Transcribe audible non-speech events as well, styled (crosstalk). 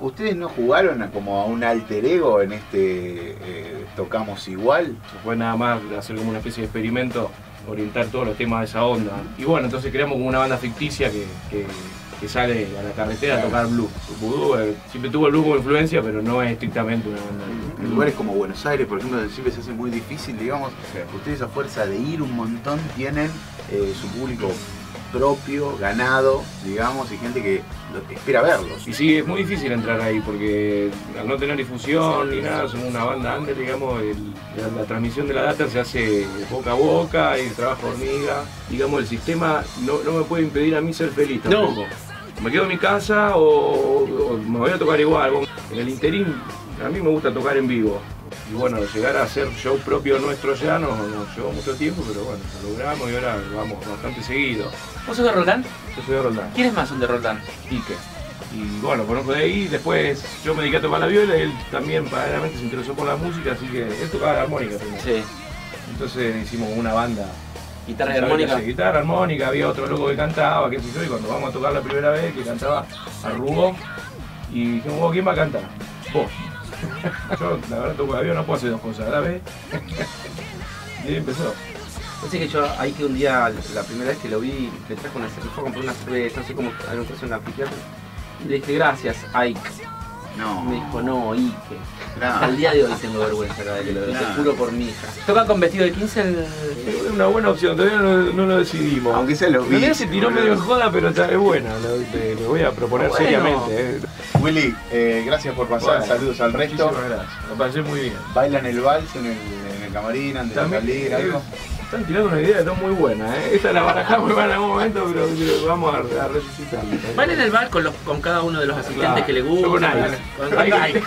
¿Ustedes no jugaron a- como a un alter ego en este eh, Tocamos Igual? Fue nada más hacer como una especie de experimento, orientar todos los temas de esa onda. Y bueno, entonces creamos como una banda ficticia que, que- que sale a la carretera a tocar blues. Vudú eh, siempre tuvo el blues como influencia, pero no es estrictamente una banda de blues. En lugares como Buenos Aires, por ejemplo, donde siempre se hace muy difícil, digamos, ustedes a fuerza de ir un montón tienen eh, su público propio, ganado, digamos, y gente que lo- espera verlos. Y sí, es muy difícil entrar ahí porque al no tener difusión ni nada, somos una banda antes, digamos, el- la, la transmisión de la data se hace boca a boca y trabajo hormiga. Digamos, el sistema no, no me puede impedir a mí ser feliz No. tampoco. Me quedo en mi casa o, o me voy a tocar igual. En el interín, a mí me gusta tocar en vivo. Y bueno, llegar a hacer show propio nuestro ya nos, nos llevó mucho tiempo, pero bueno, lo logramos y ahora vamos bastante seguido. ¿Vos sos de Roldán? Yo soy de Roldán. ¿Quiénes más son de Roldán? Ike. Y bueno, conozco de ahí, después yo me dediqué a tocar la viola y él también paralelamente se interesó por la música, así que él tocaba la armónica primero. Sí. Entonces hicimos una banda. Guitarra y armónica. Sí, Guitarra, armónica, había otro loco que cantaba, qué sé yo, y cuando vamos a tocar la primera vez que cantaba arrugó y dijimos, "¿Vos ¿quién va a cantar? Vos. Yo la verdad toco la viola, no puedo hacer dos cosas a la vez. (laughs) y ahí empezó. Pensé que yo ahí que un día, la primera vez que lo vi, le trajo una cerveza, fue a comprar una cerveza, no sé cómo algo que en la anfiteatro. Y le dije, gracias, Ike. No, Me dijo, no, Ike. claro. Al día de hoy tengo vergüenza cada vez que lo veo, te Claro. juro por mi hija. ¿Toca con vestido de 15 el... Es una buena opción, todavía no, no lo decidimos. Aunque sea los beats, se tiró medio en joda, pero está- es buena, lo, le- le voy a proponer Bueno. seriamente. eh. Willy, eh, gracias por pasar, Bueno, saludos al resto. Muchísimas gracias, lo pasé muy bien. ¿Bailan el vals en el, en el camarín antes de También, salir, eh, algo? Están tirando una idea que está muy buena, ¿eh? Esta la barajamos (laughs) en algún momento, pero, pero vamos a, a resucitarla. Van en el bar con, los, con cada uno de los asistentes Claro. que le con gustan. Con Ike.